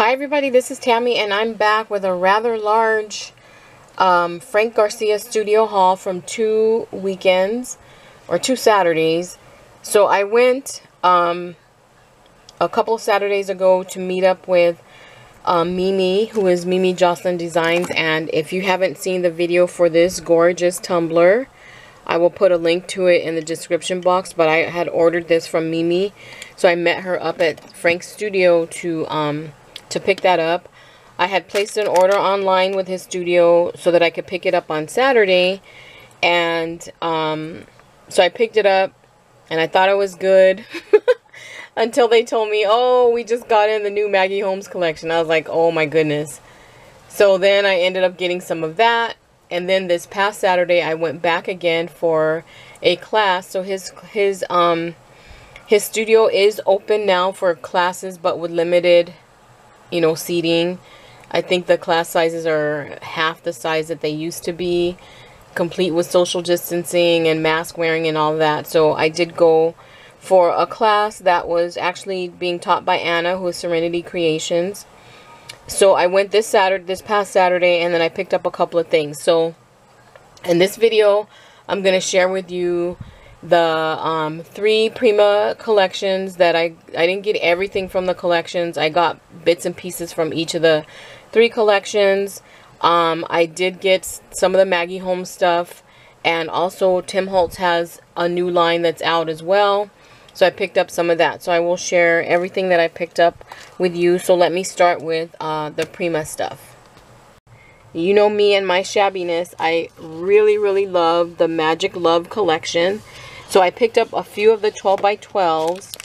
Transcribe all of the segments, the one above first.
Hi everybody, this is Tammy and I'm back with a rather large um, Frank Garcia studio haul from two weekends or two Saturdays. So I went um, a couple Saturdays ago to meet up with um, Mimi, who is Mimi Jocelyn Designs. And if you haven't seen the video for this gorgeous tumbler, I will put a link to it in the description box. But I had ordered this from Mimi. So I met her up at Frank's studio to um, to pick that up. I had placed an order online with his studio so that I could pick it up on Saturday. And um, so I picked it up and I thought it was good. Until they told me, oh, we just got in the new Maggie Holmes collection. I was like, oh my goodness. So then I ended up getting some of that. And then this past Saturday, I went back again for a class. So his, his, um, his studio is open now for classes, but with limited you know, seating. I think the class sizes are half the size that they used to be, complete with social distancing and mask wearing and all that. So I did go for a class that was actually being taught by Anna, who is Serenity Creations. So I went this Saturday, this past Saturday, and then I picked up a couple of things. So in this video, I'm going to share with you the um, three Prima collections that I, I didn't get everything from the collections. I got bits and pieces from each of the three collections. Um, I did get some of the Maggie Holmes stuff. And also Tim Holtz has a new line that's out as well. So I picked up some of that. So I will share everything that I picked up with you. So let me start with uh, the Prima stuff. You know me and my shabbiness. I really, really love the Magic Love collection. So I picked up a few of the 12 by 12s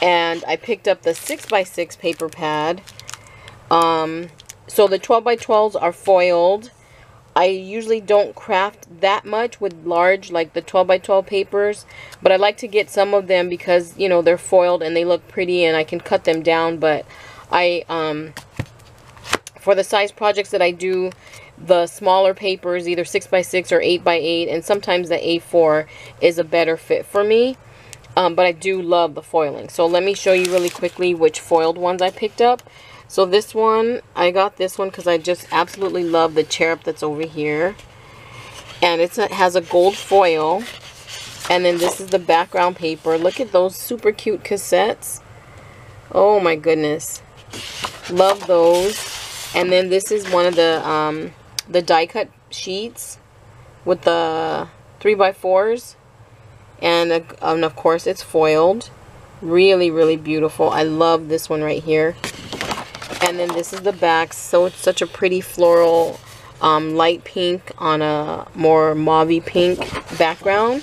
and I picked up the 6 by 6 paper pad. Um, so the 12 by 12s are foiled. I usually don't craft that much with large, like the 12 by 12 papers, but I like to get some of them because, you know, they're foiled and they look pretty and I can cut them down, but I, um, for the size projects that I do, the smaller papers, either 6x6 or 8x8, and sometimes the A4 is a better fit for me. Um, but I do love the foiling. So let me show you really quickly which foiled ones I picked up. So this one, I got this one because I just absolutely love the cherub that's over here. And it has a gold foil. And then this is the background paper. Look at those super cute cassettes. Oh my goodness. Love those. And then this is one of the um, the die cut sheets with the 3x4s and, uh, and of course it's foiled. Really really beautiful. I love this one right here. And then this is the back. So it's such a pretty floral um, light pink on a more mauvey pink background.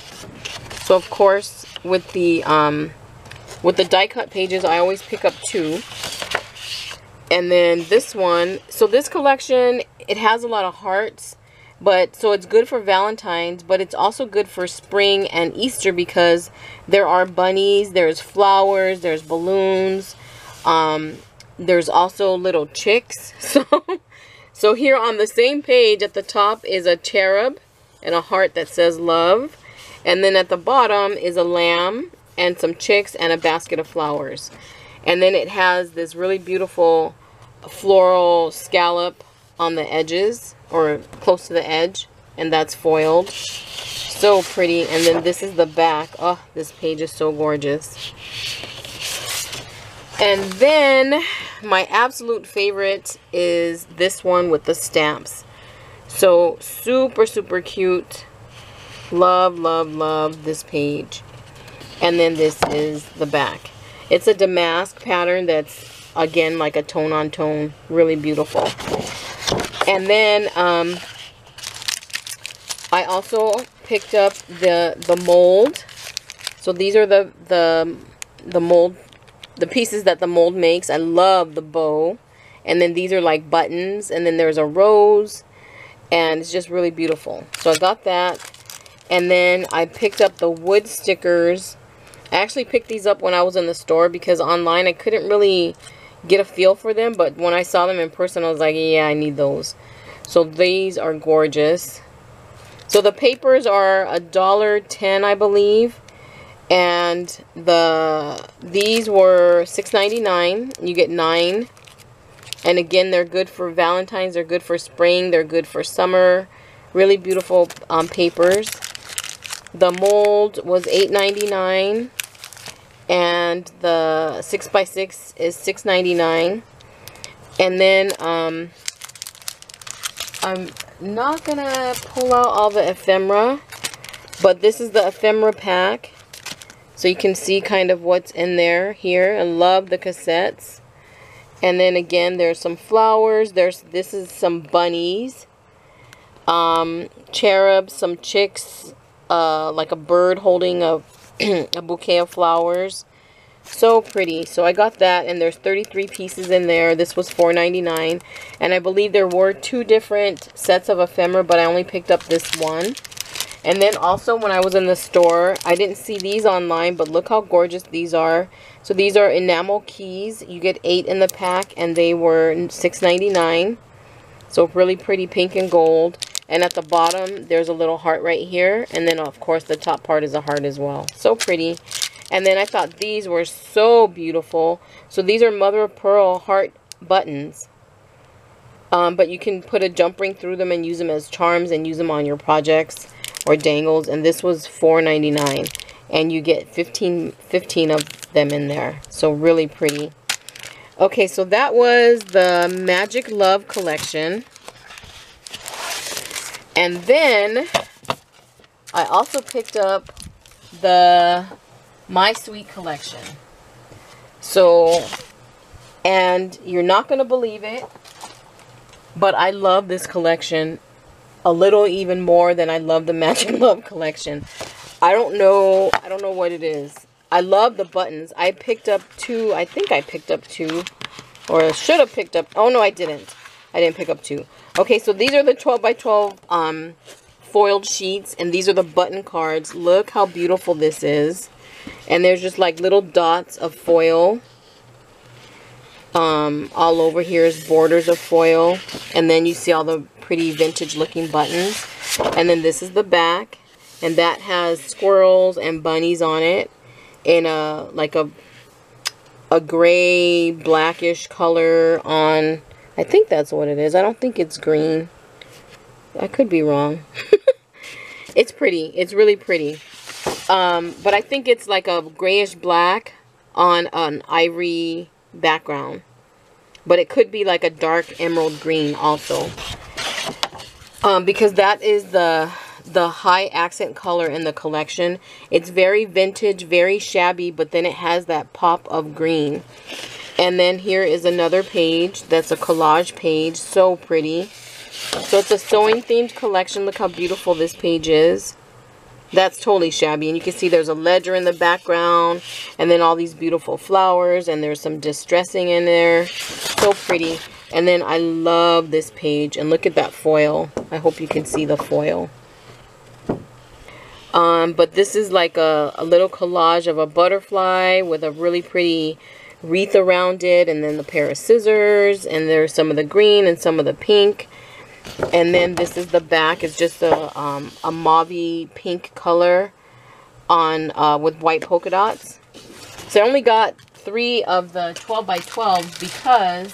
So of course with the um, with the die cut pages I always pick up two. And then this one. So this collection it has a lot of hearts but so it's good for valentine's but it's also good for spring and easter because there are bunnies there's flowers there's balloons um, there's also little chicks. So so here on the same page at the top is a cherub and a heart that says love and then at the bottom is a lamb and some chicks and a basket of flowers. And then it has this really beautiful floral scallop on the edges or close to the edge and that's foiled. So pretty and then this is the back. Oh this page is so gorgeous. And then my absolute favorite is this one with the stamps. So super super cute. Love love love this page. And then this is the back. It's a damask pattern that's again like a tone on tone really beautiful and then um, I also picked up the the mold. So these are the the the mold the pieces that the mold makes. I love the bow. And then these are like buttons. And then there's a rose. And it's just really beautiful. So I got that. And then I picked up the wood stickers. I actually picked these up when I was in the store because online I couldn't really get a feel for them. But when I saw them in person, I was like, yeah, I need those. So these are gorgeous. So the papers are a dollar ten, I believe. And the these were six ninety nine. You get nine And again, they're good for Valentine's. They're good for spring. They're good for summer. Really beautiful um, papers. The mold was $8.99 and the 6x6 is $6.99 and then um, I'm not gonna pull out all the ephemera but this is the ephemera pack. So you can see kind of what's in there here. I love the cassettes. And then again there's some flowers. There's this is some bunnies. Um, cherubs some chicks uh, like a bird holding a a bouquet of flowers. So pretty. So I got that, and there's 33 pieces in there. This was $4.99. And I believe there were two different sets of ephemera, but I only picked up this one. And then also when I was in the store, I didn't see these online, but look how gorgeous these are. So these are enamel keys. You get eight in the pack, and they were $6.99. So really pretty pink and gold. And at the bottom, there's a little heart right here. And then, of course, the top part is a heart as well. So pretty. And then I thought these were so beautiful. So these are mother of pearl heart buttons. Um, but you can put a jump ring through them and use them as charms and use them on your projects or dangles. And this was $4.99. And you get 15, 15 of them in there. So really pretty. Okay, so that was the Magic Love collection. And then I also picked up the My Sweet collection. So, and you're not going to believe it, but I love this collection a little even more than I love the Magic Love collection. I don't know, I don't know what it is. I love the buttons. I picked up two, I think I picked up two, or should have picked up, oh no I didn't. I didn't pick up two. Okay, so these are the 12 by 12 um, foiled sheets, and these are the button cards. Look how beautiful this is. And there's just like little dots of foil. Um, all over here is borders of foil. And then you see all the pretty vintage looking buttons. And then this is the back. And that has squirrels and bunnies on it. In a, like a, a gray, blackish color on I think that's what it is. I don't think it's green. I could be wrong. it's pretty. It's really pretty. Um, but I think it's like a grayish black on an ivory background. But it could be like a dark emerald green also. Um, because that is the the high accent color in the collection. It's very vintage, very shabby, but then it has that pop of green. And then here is another page that's a collage page. So pretty. So it's a sewing themed collection. Look how beautiful this page is. That's totally shabby. And you can see there's a ledger in the background. And then all these beautiful flowers. And there's some distressing in there. So pretty. And then I love this page. And look at that foil. I hope you can see the foil. Um, but this is like a, a little collage of a butterfly with a really pretty wreath around it and then the pair of scissors and there's some of the green and some of the pink. And then this is the back. It's just a, um, a mauve pink color on uh, with white polka dots. So I only got three of the 12 by 12 because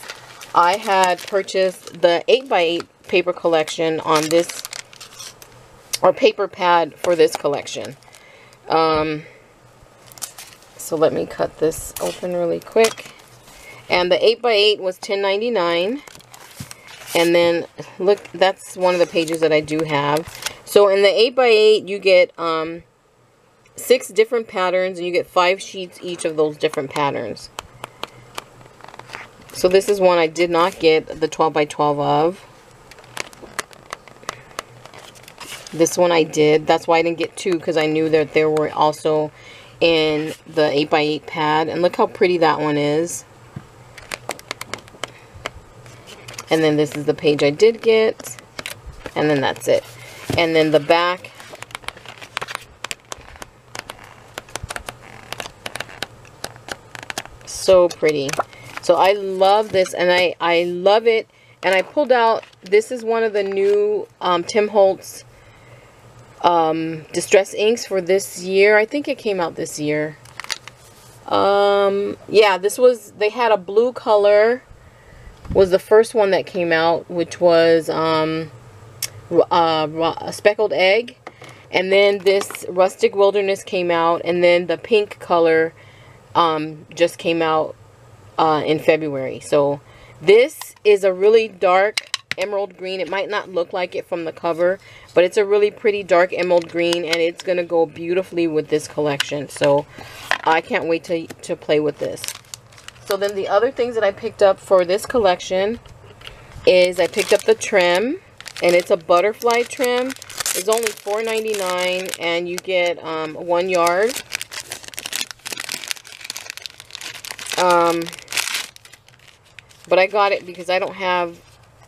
I had purchased the 8 by 8 paper collection on this or paper pad for this collection. Um, so let me cut this open really quick. And the 8x8 was $10.99. And then, look, that's one of the pages that I do have. So in the 8x8, you get um, six different patterns. And you get five sheets each of those different patterns. So this is one I did not get the 12 by 12 of. This one I did. That's why I didn't get two because I knew that there were also in the 8x8 pad. And look how pretty that one is. And then this is the page I did get. And then that's it. And then the back. So pretty. So I love this and I, I love it. And I pulled out, this is one of the new um, Tim Holtz um, Distress Inks for this year. I think it came out this year. Um, yeah, this was, they had a blue color was the first one that came out, which was um, uh, a speckled egg. And then this Rustic Wilderness came out. And then the pink color um, just came out uh, in February. So this is a really dark emerald green. It might not look like it from the cover, but it's a really pretty dark emerald green. And it's going to go beautifully with this collection. So I can't wait to, to play with this. So then the other things that I picked up for this collection is I picked up the trim. And it's a butterfly trim. It's only $4.99 and you get um, one yard. Um, but I got it because I don't have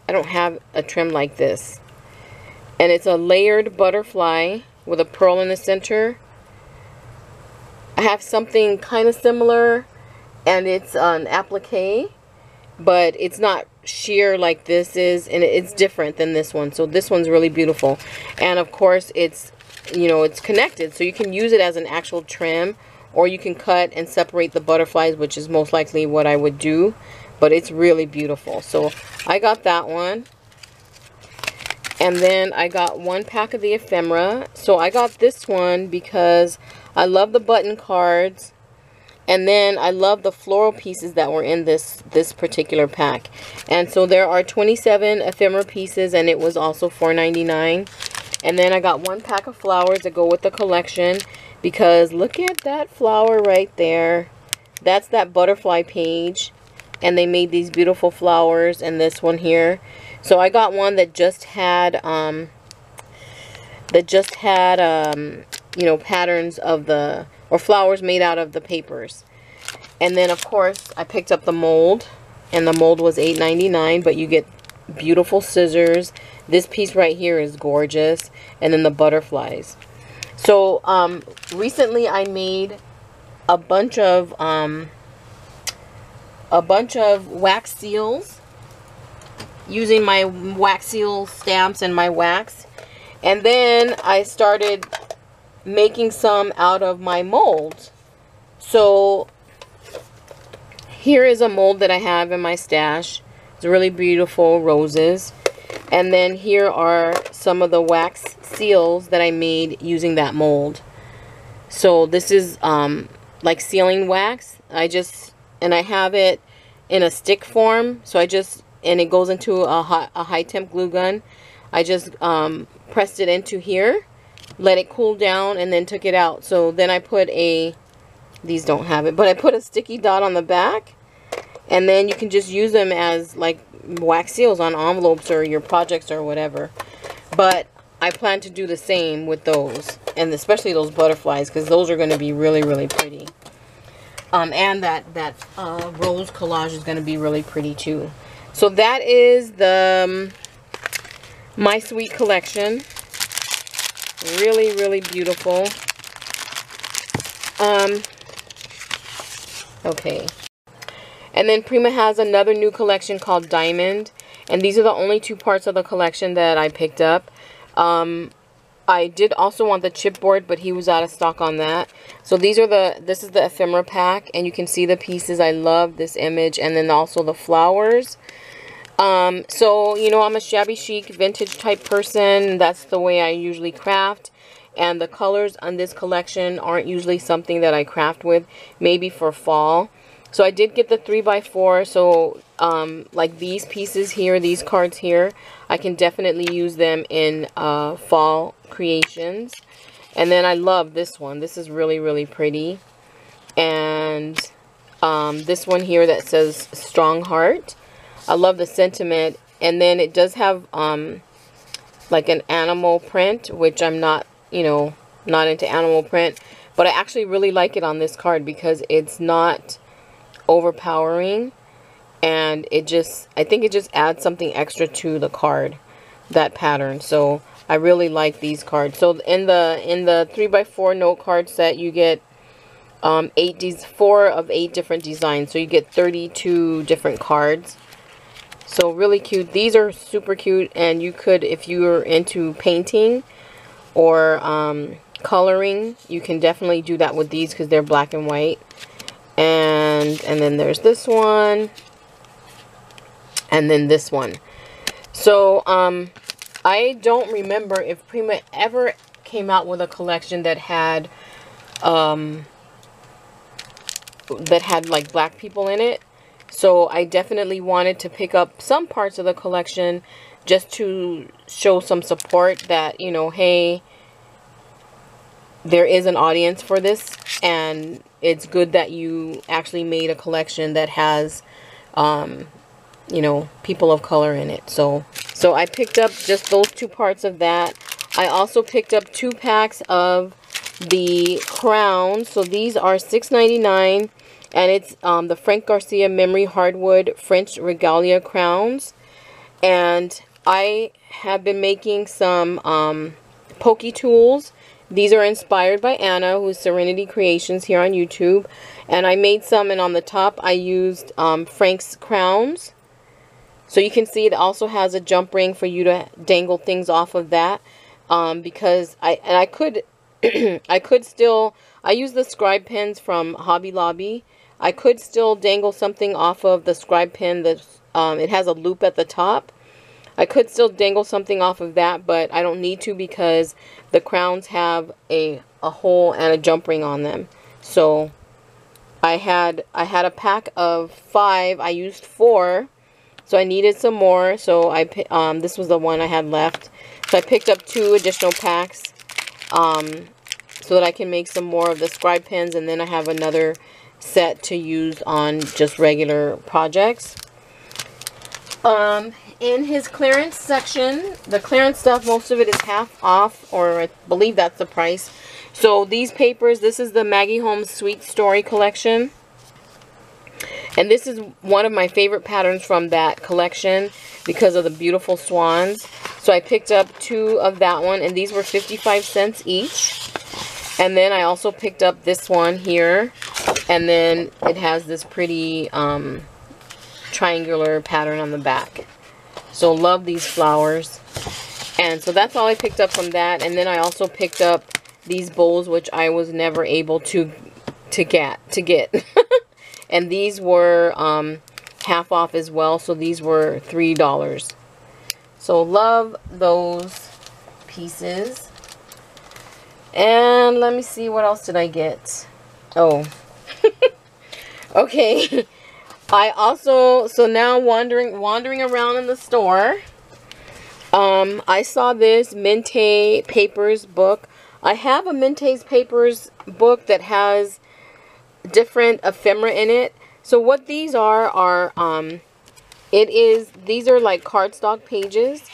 I don't have a trim like this. And it's a layered butterfly with a pearl in the center. I have something kind of similar and it's an applique but it's not sheer like this is and it's different than this one. So this one's really beautiful. And of course it's you know it's connected so you can use it as an actual trim or you can cut and separate the butterflies which is most likely what I would do. But it's really beautiful. So I got that one and then I got one pack of the ephemera so I got this one because I love the button cards and then I love the floral pieces that were in this this particular pack. And so there are 27 ephemera pieces and it was also $4.99. And then I got one pack of flowers to go with the collection because look at that flower right there. That's that butterfly page. And they made these beautiful flowers and this one here. So I got one that just had um that just had um you know patterns of the or flowers made out of the papers. And then, of course, I picked up the mold. And the mold was $8.99, but you get beautiful scissors. This piece right here is gorgeous. And then the butterflies. So, um, recently I made a bunch of, um, a bunch of wax seals using my wax seal stamps and my wax. And then I started making some out of my molds. So here is a mold that I have in my stash. It's really beautiful roses. And then here are some of the wax seals that I made using that mold. So this is um, like sealing wax. I just, and I have it in a stick form. So I just, and it goes into a, a high temp glue gun. I just um, pressed it into here let it cool down and then took it out. So then I put a, these don't have it, but I put a sticky dot on the back and then you can just use them as like wax seals on envelopes or your projects or whatever. But I plan to do the same with those and especially those butterflies because those are going to be really, really pretty. Um, and that, that uh, rose collage is going to be really pretty too. So that is the um, My Sweet collection. Really, really beautiful. Um, okay. And then Prima has another new collection called Diamond. And these are the only two parts of the collection that I picked up. Um, I did also want the chipboard, but he was out of stock on that. So these are the, this is the ephemera pack, and you can see the pieces. I love this image, and then also the flowers. Um, so, you know, I'm a shabby chic vintage type person. That's the way I usually craft. And the colors on this collection aren't usually something that I craft with. Maybe for fall. So I did get the 3x4. So, um, like these pieces here, these cards here, I can definitely use them in uh, fall creations. And then I love this one. This is really, really pretty. And um, this one here that says Strong Heart. I love the sentiment. And then it does have um, like an animal print, which I'm not, you know, not into animal print. But I actually really like it on this card because it's not overpowering. And it just, I think it just adds something extra to the card, that pattern. So I really like these cards. So in the in the 3x4 note card set, you get um, eight these four of eight different designs. So you get 32 different cards. So really cute. These are super cute and you could, if you're into painting or um, coloring, you can definitely do that with these because they're black and white. And, then there's this one. and then this one. So, um, I don't remember if Prima ever came out with a collection that had, um, that had like black people in it. So I definitely wanted to pick up some parts of the collection just to show some support that, you know, hey, there is an audience for this and it's good that you actually made a collection that has um, you know people of color in it. So so I picked up just those two parts of that. I also picked up two packs of the crowns so these are $6.99 and it's um, the Frank Garcia Memory Hardware French Regalia crowns. And I have been making some um, pokey tools these are inspired by Anna, who's Serenity Creations here on YouTube. And I made some, and on the top I used um, Frank's crowns. So you can see it also has a jump ring for you to dangle things off of that. Um, because I, and I could, I could still, I use the scribe pins from Hobby Lobby. I could still dangle something off of the scribe pin that um, it has a loop at the top. I could still dangle something off of that, but I don't need to because the crowns have a, a hole and a jump ring on them. So I had I had a pack of five. I used four. So I needed some more. So I um, this was the one I had left. So I picked up two additional packs um, so that I can make some more of the scribe pins. And then I have another set to use on just regular projects. Um, in his clearance section, the clearance stuff, most of it is half off, or I believe that's the price. So these papers, this is the Maggie Holmes Sweet Story collection. And this is one of my favorite patterns from that collection because of the beautiful swans. So I picked up two of that one, and these were 55 cents each. And then I also picked up this one here, and then it has this pretty um, triangular pattern on the back. So love these flowers. And so that's all I picked up from that. And then I also picked up these bowls, which I was never able to to get. To get. and these were um, half off as well. So these were $3. So love those pieces. And let me see, what else did I get? Oh. okay. I also, so now wandering, wandering around in the store, um, I saw this Mintay Papers book. I have a Mintay's Papers book that has different ephemera in it. So what these are, are, um, it is, these are like cardstock pages.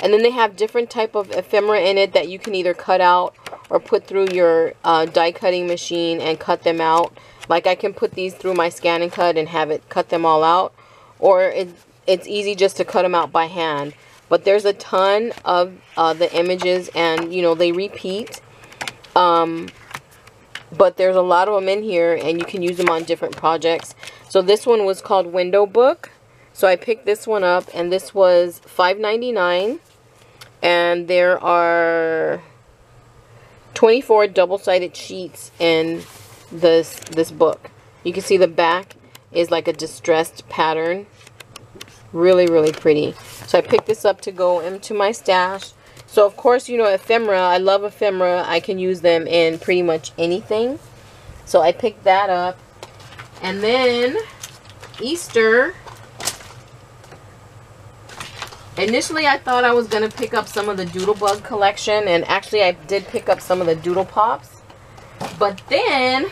And then they have different type of ephemera in it that you can either cut out or put through your uh, die cutting machine and cut them out. Like I can put these through my scan and cut and have it cut them all out. Or it, it's easy just to cut them out by hand. But there's a ton of uh, the images and, you know, they repeat. Um, but there's a lot of them in here and you can use them on different projects. So this one was called Window Book. So I picked this one up and this was $5.99. And there are 24 double-sided sheets in this this book. You can see the back is like a distressed pattern. Really, really pretty. So I picked this up to go into my stash. So of course, you know, ephemera. I love ephemera. I can use them in pretty much anything. So I picked that up. And then Easter. Initially, I thought I was going to pick up some of the Doodlebug collection. And actually, I did pick up some of the Doodle Pops. But then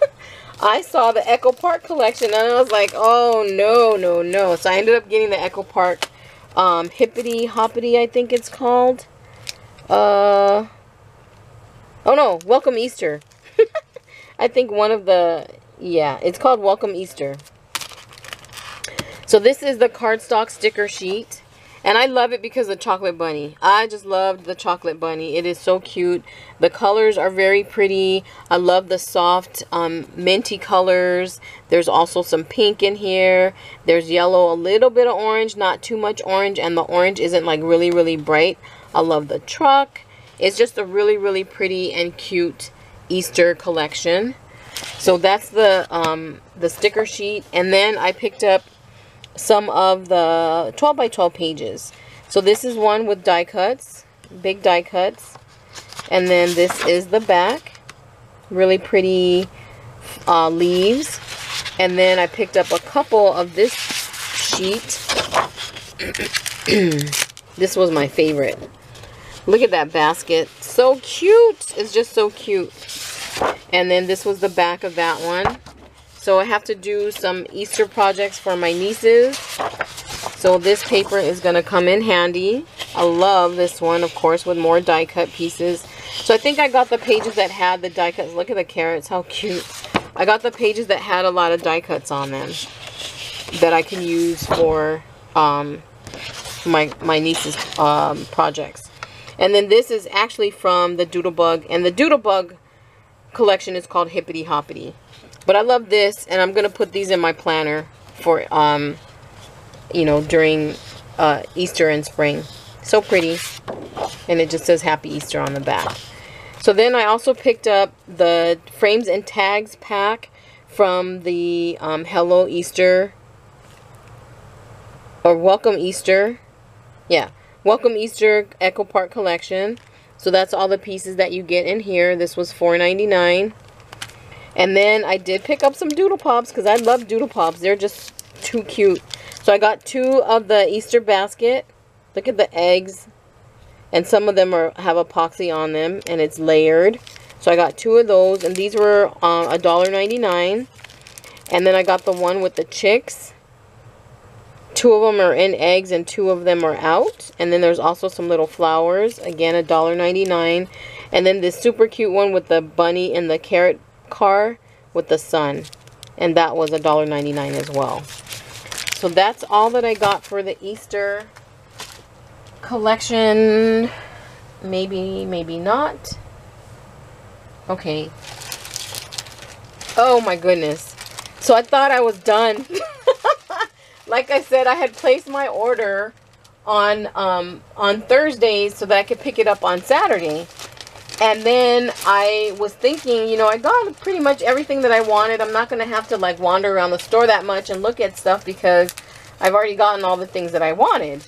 I saw the Echo Park collection and I was like, oh no, no, no. So I ended up getting the Echo Park um, Hippity Hoppity, I think it's called. Uh, oh no, Welcome Easter. I think one of the, yeah, it's called Welcome Easter. So this is the cardstock sticker sheet. And I love it because of Chocolate Bunny. I just loved the Chocolate Bunny. It is so cute. The colors are very pretty. I love the soft um, minty colors. There's also some pink in here. There's yellow, a little bit of orange, not too much orange. And the orange isn't like really, really bright. I love the truck. It's just a really, really pretty and cute Easter collection. So that's the um, the sticker sheet. And then I picked up some of the 12 by 12 pages. So this is one with die cuts, big die cuts. And then this is the back. Really pretty uh, leaves. And then I picked up a couple of this sheet. this was my favorite. Look at that basket. So cute. It's just so cute. And then this was the back of that one. So I have to do some Easter projects for my nieces. So this paper is going to come in handy. I love this one, of course, with more die cut pieces. So I think I got the pages that had the die cuts. Look at the carrots, how cute. I got the pages that had a lot of die cuts on them that I can use for um, my, my niece's um, projects. And then this is actually from the Doodlebug. And the Doodlebug collection is called Hippity Hoppity. But I love this. And I'm going to put these in my planner for, um, you know, during uh, Easter and spring. So pretty. And it just says Happy Easter on the back. So then I also picked up the frames and tags pack from the um, Hello Easter or Welcome Easter. Yeah, Welcome Easter Echo Park collection. So that's all the pieces that you get in here. This was $4.99. And then I did pick up some Doodle Pops because I love Doodle Pops. They're just too cute. So I got two of the Easter basket Look at the eggs. And some of them are have epoxy on them. And it's layered. So I got two of those. And these were uh, $1.99. And then I got the one with the chicks. Two of them are in eggs and two of them are out. And then there's also some little flowers. Again, $1.99. And then this super cute one with the bunny and the carrot car with the sun. And that was $1.99 as well. So that's all that I got for the Easter collection. Maybe, maybe not. Okay. Oh my goodness. So I thought I was done. like I said, I had placed my order on um, on Thursdays so that I could pick it up on Saturday. And then I was thinking, you know, I got pretty much everything that I wanted. I'm not going to have to like wander around the store that much and look at stuff because I've already gotten all the things that I wanted.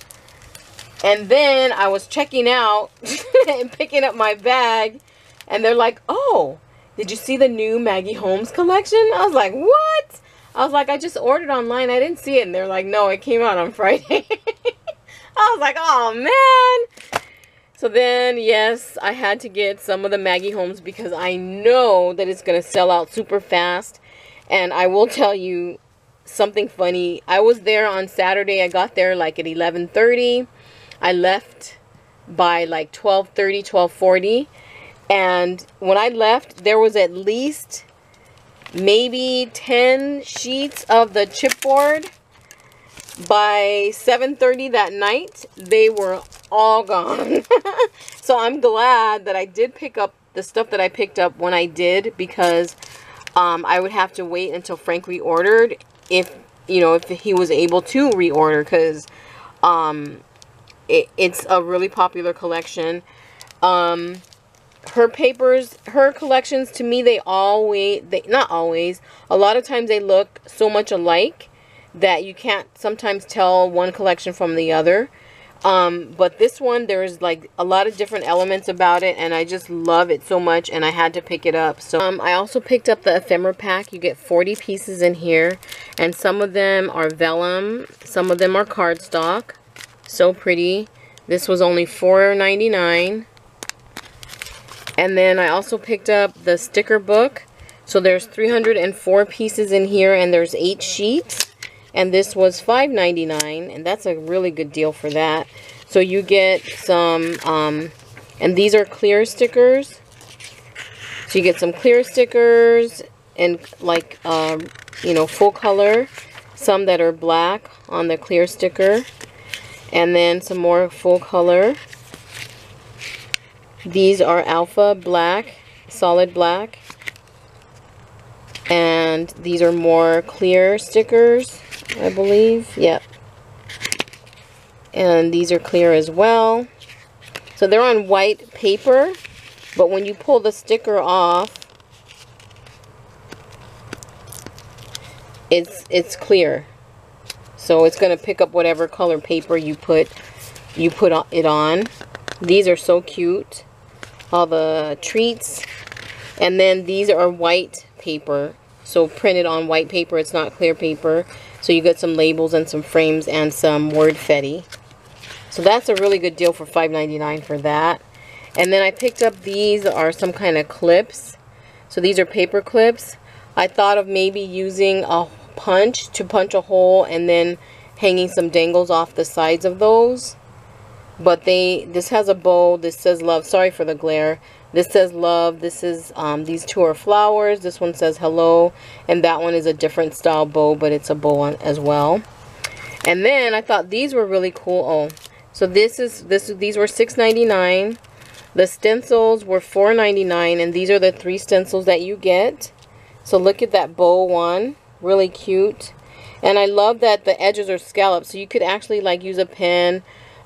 And then I was checking out and picking up my bag. And they're like, oh, did you see the new Maggie Holmes collection? I was like, what? I was like, I just ordered online. I didn't see it. And they're like, no, it came out on Friday. I was like, oh, man. So then, yes, I had to get some of the Maggie Holmes because I know that it's going to sell out super fast. And I will tell you something funny. I was there on Saturday. I got there like at 1130 I left by like 12:30, 12:40, and when I left, there was at least maybe 10 sheets of the chipboard. By 7:30 that night, they were all gone. so I'm glad that I did pick up the stuff that I picked up when I did because um, I would have to wait until Frank reordered if you know if he was able to reorder because um, it, it's a really popular collection. Um, her papers, her collections, to me, they always, they not always, a lot of times they look so much alike that you can't sometimes tell one collection from the other. Um, but this one, there's like a lot of different elements about it, and I just love it so much, and I had to pick it up. So um, I also picked up the ephemera pack. You get 40 pieces in here, and some of them are vellum, some of them are cardstock. So pretty. This was only $4.99. And then I also picked up the sticker book. So there's 304 pieces in here and there's 8 sheets. And this was $5.99 and that's a really good deal for that. So you get some, um, and these are clear stickers. So you get some clear stickers and like, um, you know, full color. Some that are black on the clear sticker and then some more full color these are alpha black solid black and these are more clear stickers I believe yep and these are clear as well so they're on white paper but when you pull the sticker off it's it's clear So it's going to pick up whatever color paper you put you put it on. These are so cute. All the treats. And then these are white paper. So printed on white paper. It's not clear paper. So you get some labels and some frames and some Wordfetti. So that's a really good deal for $5.99 for that. And then I picked up these are some kind of clips. So these are paper clips. I thought of maybe using a punch to punch a hole and then hanging some dangles off the sides of those. But they, this has a bow. This says love. Sorry for the glare. This says love. This is, um, these two are flowers. This one says hello. And that one is a different style bow, but it's a bow as well. And then I thought these were really cool. Oh, so this is, this, these were $6.99. The stencils were $4.99. And these are the three stencils that you get. So look at that bow one. Really cute. And I love that the edges are scalloped. So you could actually like use a pen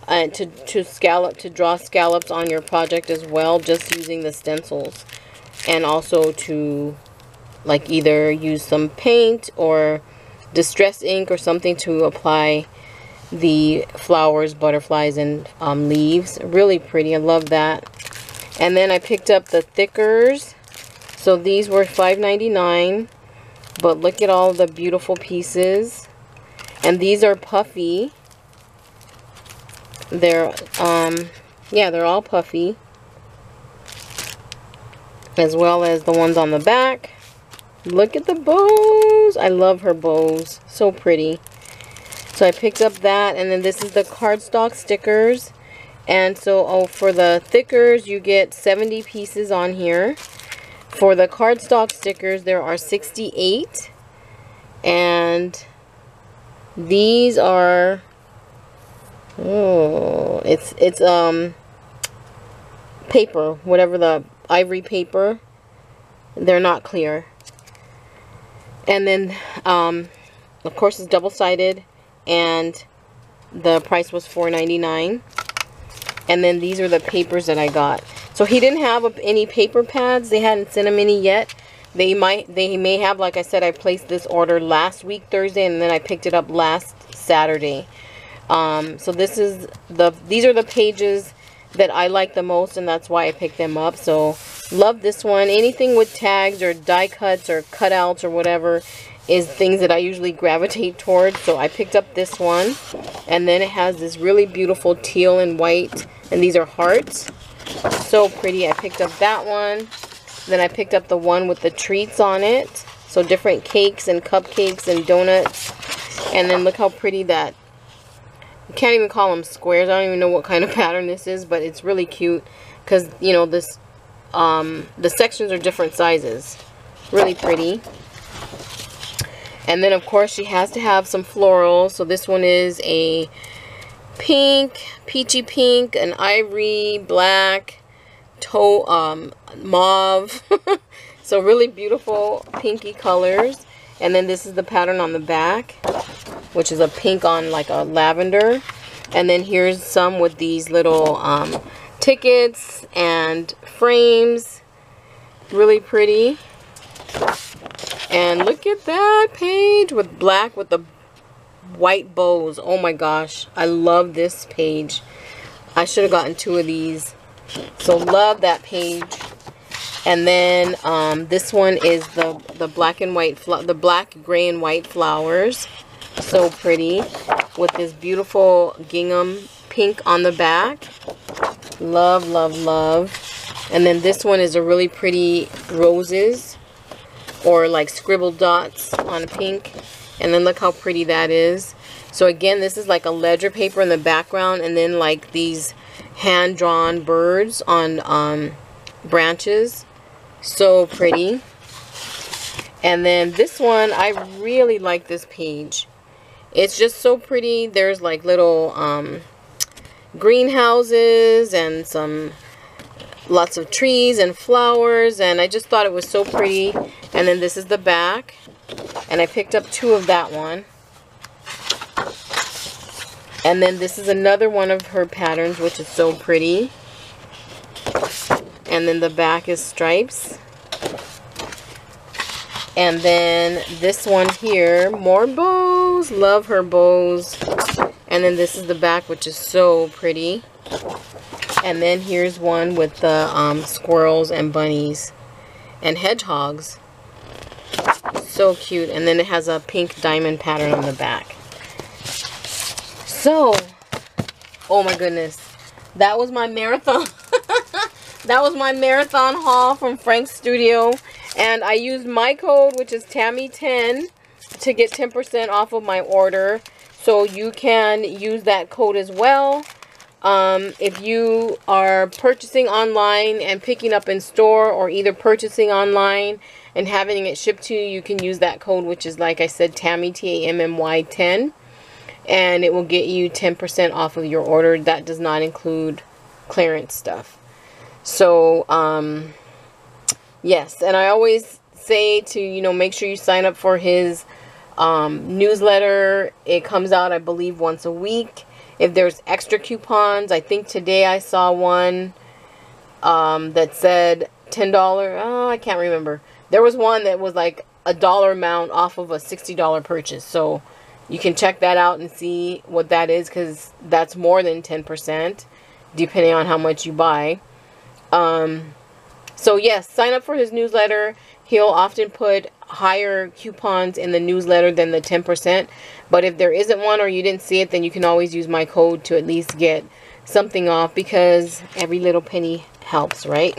uh, to, to scallop, to draw scallops on your project as well. Just using the stencils. And also to like either use some paint or distress ink or something to apply the flowers, butterflies, and um, leaves. Really pretty. I love that. And then I picked up the thickers so these were $5.99. But look at all the beautiful pieces. And these are puffy. They're, um, yeah, they're all puffy. As well as the ones on the back. Look at the bows. I love her bows. So pretty. So I picked up that. And then this is the cardstock stickers. And so, oh, for the thickers, you get 70 pieces on here. For the cardstock stickers, there are 68. And these are oh, it's it's um paper, whatever the ivory paper. They're not clear. And then um of course it's double-sided and the price was $4.99. And then these are the papers that I got. So he didn't have any paper pads. They hadn't sent him any yet. They might, they may have, like I said, I placed this order last week Thursday and then I picked it up last Saturday. Um, so this is the, these are the pages that I like the most and that's why I picked them up. So love this one. Anything with tags or die cuts or cutouts or whatever is things that I usually gravitate towards. So I picked up this one. And then it has this really beautiful teal and white. And these are hearts. So pretty. I picked up that one. Then I picked up the one with the treats on it. So different cakes and cupcakes and donuts. And then look how pretty that... Can't even call them squares. I don't even know what kind of pattern this is. But it's really cute. Because, you know, this... Um, the sections are different sizes. Really pretty. And then, of course, she has to have some florals. So this one is a pink, peachy pink, an ivory, black, toe, um, mauve. so really beautiful pinky colors. And then this is the pattern on the back, which is a pink on like a lavender. And then here's some with these little um, tickets and frames. Really pretty. And look at that page with black with the white bows. Oh my gosh. I love this page. I should have gotten two of these. So love that page. And then um, this one is the, the black and white, the black, gray, and white flowers. So pretty. With this beautiful gingham pink on the back. Love, love, love. And then this one is a really pretty roses. Or like scribbled dots on pink. And then look how pretty that is. So again, this is like a ledger paper in the background and then like these hand-drawn birds on um, branches. So pretty. And then this one, I really like this page. It's just so pretty. There's like little um, greenhouses and some lots of trees and flowers. And I just thought it was so pretty. And then this is the back. And I picked up two of that one. And then this is another one of her patterns, which is so pretty. And then the back is stripes. And then this one here, more bows. Love her bows. And then this is the back, which is so pretty. And then here's one with the um, squirrels and bunnies and hedgehogs. So cute. And then it has a pink diamond pattern on the back. So, oh my goodness. That was my marathon. that was my marathon haul from Frank's Studio. And I used my code, which is Tammy10, to get 10% off of my order. So you can use that code as well. Um, if you are purchasing online and picking up in store or either purchasing online and having it shipped to you, you can use that code, which is like I said, Tammy, T-A-M-M-Y 10. And it will get you 10% off of your order. That does not include clearance stuff. So, um, yes. And I always say to, you know, make sure you sign up for his um, newsletter. It comes out, I believe, once a week if there's extra coupons, I think today I saw one um, that said $10. Oh, I can't remember. There was one that was like a dollar amount off of a $60 purchase. So you can check that out and see what that is because that's more than 10% depending on how much you buy. Um, so yes, sign up for his newsletter. He'll often put higher coupons in the newsletter than the 10%. But if there isn't one or you didn't see it, then you can always use my code to at least get something off because every little penny helps, right?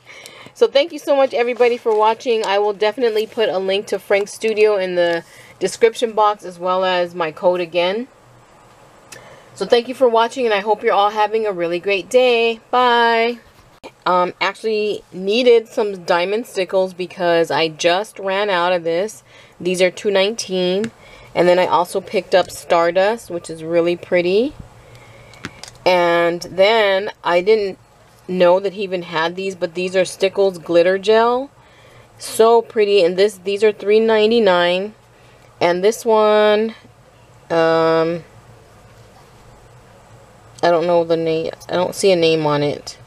so thank you so much everybody for watching. I will definitely put a link to Frank's Studio in the description box as well as my code again. So thank you for watching and I hope you're all having a really great day. Bye. Um, actually needed some diamond stickles because I just ran out of this. These are 219 and then I also picked up Stardust, which is really pretty. And then I didn't know that he even had these, but these are Stickles Glitter Gel. So pretty. And this these are $3.99. And this one, um, I don't know the name. I don't see a name on it.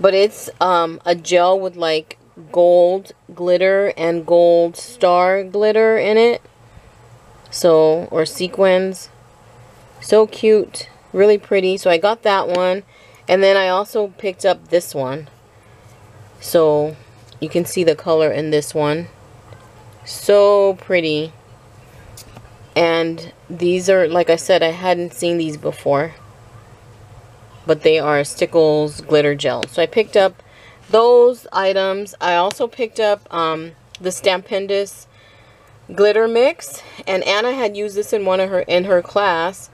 But it's um, a gel with like gold glitter and gold star glitter in it. So, or sequins. So cute. Really pretty. So I got that one. And then I also picked up this one. So you can see the color in this one. So pretty. And these are, like I said, I hadn't seen these before. But they are Stickles Glitter Gel. So I picked up those items. I also picked up um, the Stampendous glitter mix and Anna had used this in one of her in her class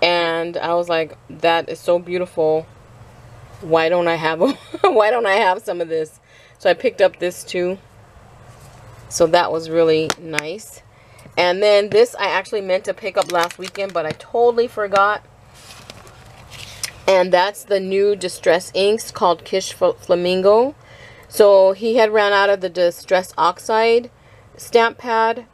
and I was like that is so beautiful. Why don't I have why don't I have some of this? So I picked up this too. So that was really nice. And then this I actually meant to pick up last weekend but I totally forgot and that's the new distress inks called Kitsch Flamingo. So he had ran out of the distress oxide stamp pad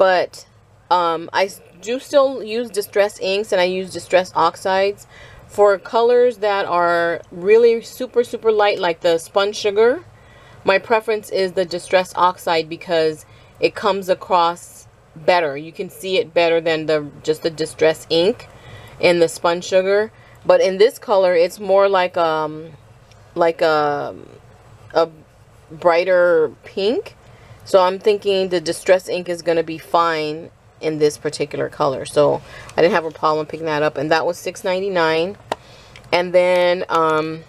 but um, I do still use distress inks and I use distress oxides for colors that are really super super light like the spun sugar. My preference is the distress oxide because it comes across better. You can see it better than the just the distress ink in the spun sugar but in this color it's more like um like a a brighter pink so I'm thinking the Distress ink is going to be fine in this particular color. So I didn't have a problem picking that up. And that was $6.99. And then um,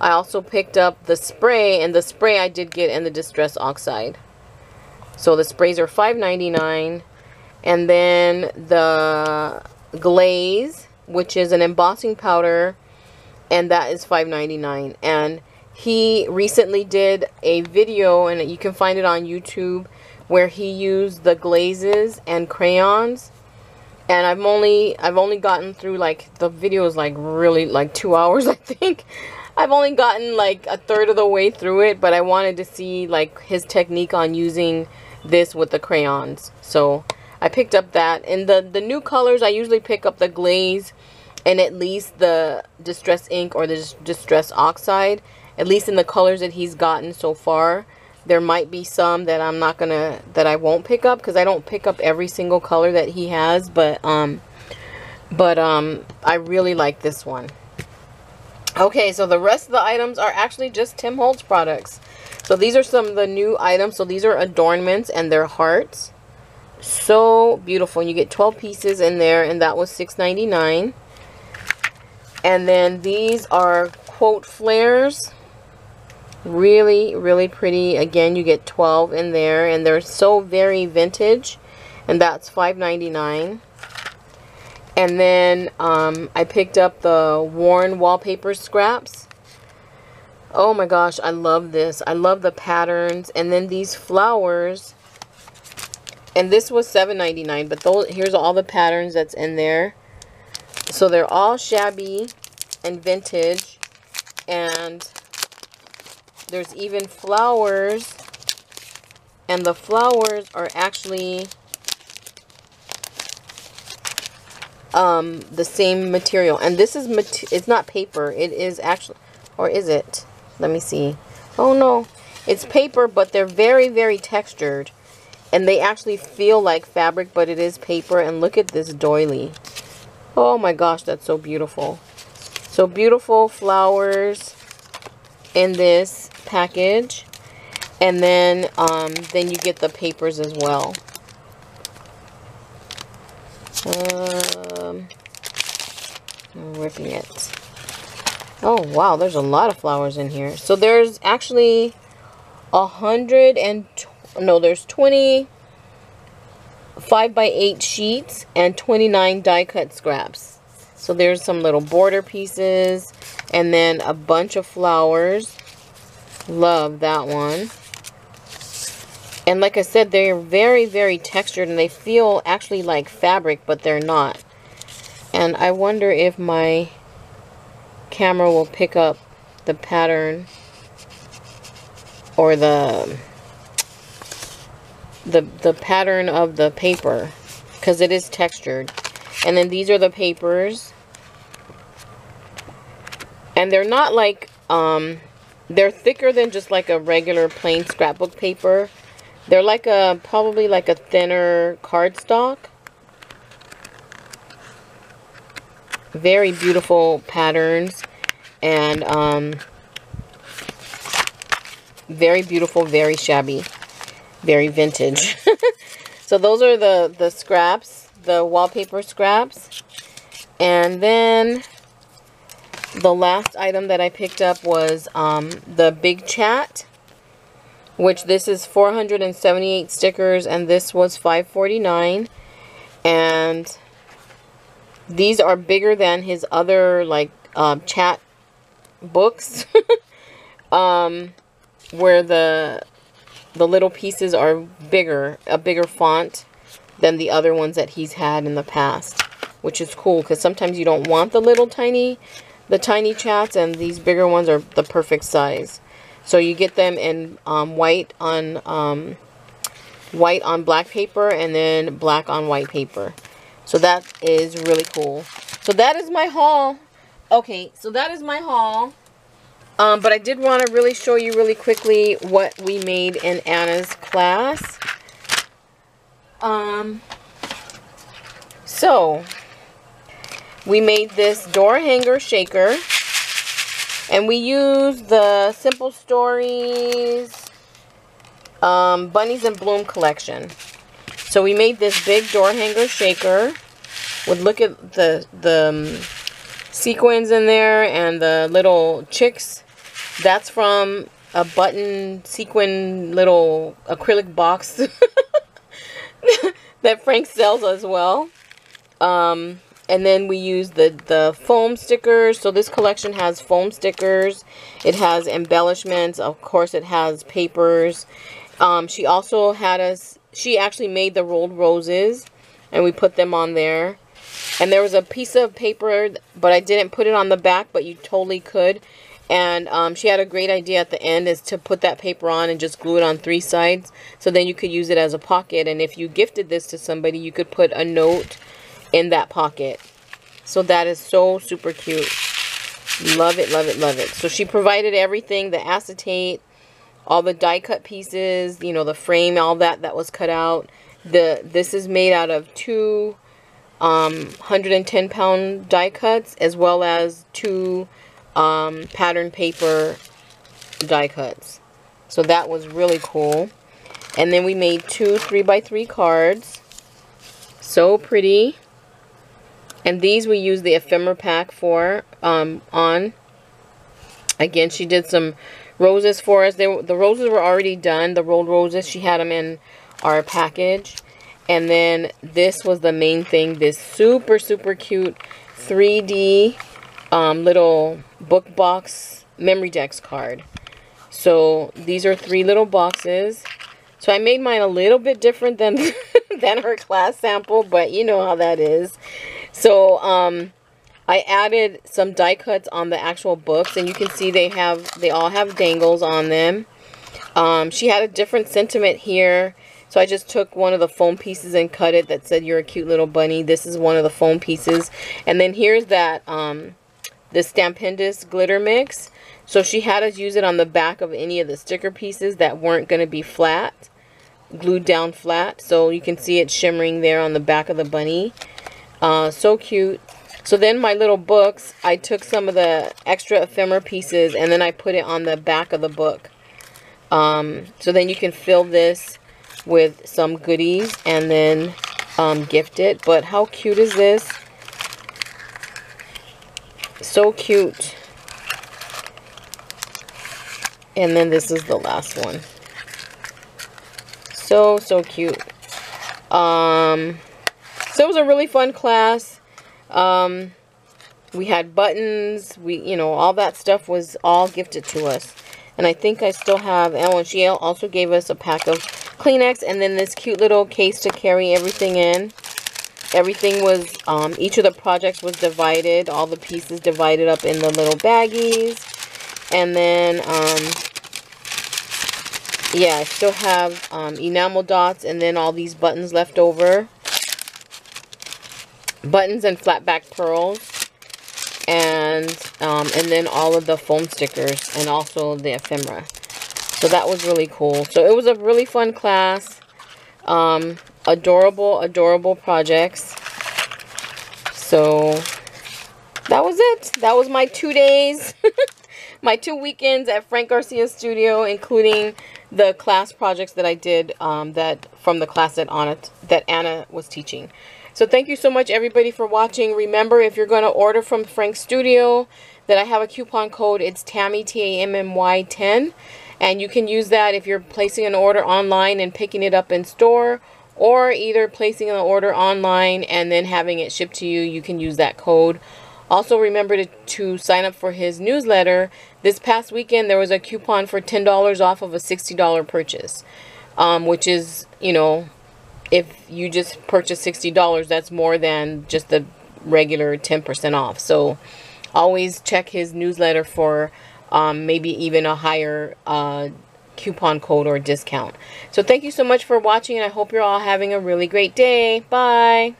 I also picked up the spray. And the spray I did get in the Distress Oxide. So the sprays are $5.99. And then the glaze, which is an embossing powder. And that is $5.99. And he recently did a video, and you can find it on YouTube, where he used the glazes and crayons. And I've only I've only gotten through like the video is like really like two hours I think. I've only gotten like a third of the way through it, but I wanted to see like his technique on using this with the crayons. So I picked up that. And the, the new colors, I usually pick up the glaze and at least the distress ink or the distress oxide at least in the colors that he's gotten so far there might be some that I'm not gonna that I won't pick up because I don't pick up every single color that he has but um but um I really like this one. Okay so the rest of the items are actually just Tim Holtz products. So these are some of the new items. So these are adornments and they're hearts. So beautiful. And you get 12 pieces in there and that was $6.99 and then these are quote flares. Really really pretty. Again you get 12 in there and they're so very vintage and that's $5.99 and then um, I picked up the worn wallpaper scraps. Oh my gosh I love this. I love the patterns. And then these flowers. And this was $7.99 but those here's all the patterns that's in there so they're all shabby and vintage and there's even flowers. And the flowers are actually um, the same material. And this is, mat it's not paper. It is actually, or is it? Let me see. Oh no, it's paper, but they're very, very textured. And they actually feel like fabric, but it is paper. And look at this doily. Oh my gosh, that's so beautiful. So beautiful flowers in this package. And then, um, then you get the papers as well. Um, I'm ripping it. Oh, wow, there's a lot of flowers in here. So there's actually a hundred and, no, there's 20 5 by 8 sheets and 29 die cut scraps. So there's some little border pieces and then a bunch of flowers. Love that one. And like I said, they're very, very textured and they feel actually like fabric, but they're not. And I wonder if my camera will pick up the pattern or the the the pattern of the paper because it is textured and then these are the papers and they're not like um they're thicker than just like a regular plain scrapbook paper. They're like a, probably like a thinner cardstock. Very beautiful patterns. And um, very beautiful, very shabby. Very vintage. so those are the, the scraps, the wallpaper scraps. And then the last item that I picked up was um, the Big Chat, which this is 478 stickers, and this was 549 And these are bigger than his other, like, um, chat books, um, where the the little pieces are bigger, a bigger font than the other ones that he's had in the past, which is cool because sometimes you don't want the little tiny the tiny chats and these bigger ones are the perfect size. So you get them in um, white on um, white on black paper and then black on white paper. So that is really cool. So that is my haul. Okay, so that is my haul. Um, but I did want to really show you really quickly what we made in Anna's class. Um, so, we made this door hanger shaker. And we used the Simple Stories um, Bunnies and Bloom collection. So we made this big door hanger shaker. Would look at the, the um, sequins in there and the little chicks. That's from a button sequin little acrylic box that Frank sells as well. Um, and then we use the, the foam stickers. So this collection has foam stickers. It has embellishments. Of course, it has papers. Um, she also had us, she actually made the rolled roses. And we put them on there. And there was a piece of paper, but I didn't put it on the back, but you totally could. And um, she had a great idea at the end is to put that paper on and just glue it on three sides. So then you could use it as a pocket. And if you gifted this to somebody, you could put a note in that pocket. So that is so super cute. Love it, love it, love it. So she provided everything, the acetate, all the die cut pieces, you know, the frame, all that that was cut out. The This is made out of two um, 110 pound die cuts as well as two um, pattern paper die cuts. So that was really cool. And then we made two 3x3 cards. So pretty. And these we use the ephemera pack for um, on. Again, she did some roses for us. They the roses were already done. The rolled roses, she had them in our package. And then this was the main thing. This super, super cute 3D um, little book box memory decks card. So these are three little boxes. So I made mine a little bit different than, than her class sample, but you know how that is. So um, I added some die cuts on the actual books, and you can see they have they all have dangles on them. Um, she had a different sentiment here. So I just took one of the foam pieces and cut it that said, you're a cute little bunny. This is one of the foam pieces. And then here's that, um, the Stampendous glitter mix. So she had us use it on the back of any of the sticker pieces that weren't going to be flat, glued down flat. So you can see it shimmering there on the back of the bunny. Uh, so cute. So then my little books, I took some of the extra ephemera pieces and then I put it on the back of the book. Um, so then you can fill this with some goodies and then um, gift it. But how cute is this? So cute. And then this is the last one. So, so cute. Um, so it was a really fun class. Um, we had buttons. We, you know, all that stuff was all gifted to us. And I think I still have, and she also gave us a pack of Kleenex and then this cute little case to carry everything in. Everything was, um, each of the projects was divided, all the pieces divided up in the little baggies. And then, um, yeah, I still have um, enamel dots and then all these buttons left over. Buttons and flat back pearls. And, um, and then all of the foam stickers and also the ephemera. So that was really cool. So it was a really fun class. Um, adorable, adorable projects. So that was it. That was my two days. my two weekends at Frank Garcia Studio, including the class projects that I did um, that from the class that Anna, that Anna was teaching. So thank you so much everybody for watching. Remember if you're going to order from Frank Studio that I have a coupon code. It's Tammy T-A-M-M-Y 10 and you can use that if you're placing an order online and picking it up in store or either placing an order online and then having it shipped to you. You can use that code. Also remember to, to sign up for his newsletter. This past weekend there was a coupon for $10 off of a $60 purchase. Um, which is, you know, if you just purchase $60, that's more than just the regular 10% off. So always check his newsletter for um, maybe even a higher uh, coupon code or discount. So thank you so much for watching and I hope you're all having a really great day. Bye.